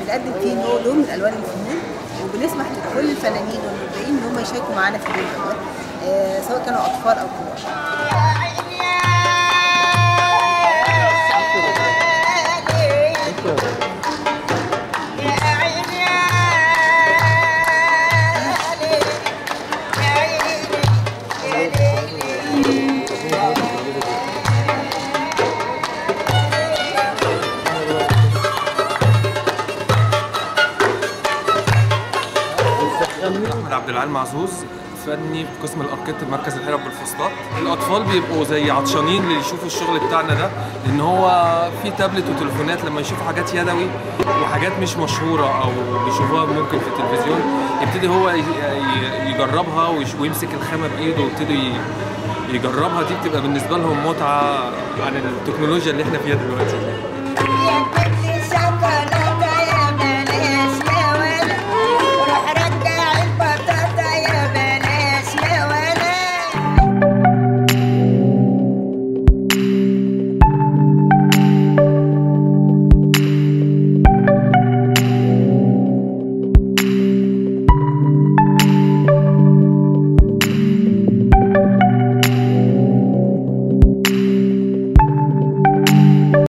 بنقدم فيه لون من ألوان الفنون. وبنسمح لكل الفنانين والمبدعين إن هم يشاركوا معانا في اليوم دوت آه، سواء كانوا أطفال أو كبار. أحمد عبد العال معزوز فني في قسم الاركيت مركز الحرف بالفسطاط الأطفال بيبقوا زي عطشانين اللي يشوفوا الشغل بتاعنا ده لأن هو في تابلت وتليفونات لما يشوفوا حاجات يدوي وحاجات مش مشهورة أو بيشوفوها ممكن في التلفزيون يبتدي هو يجربها ويمسك الخامة بإيده ويبتدي يجربها. دي بتبقى بالنسبة لهم متعة عن التكنولوجيا اللي إحنا فيها دلوقتي.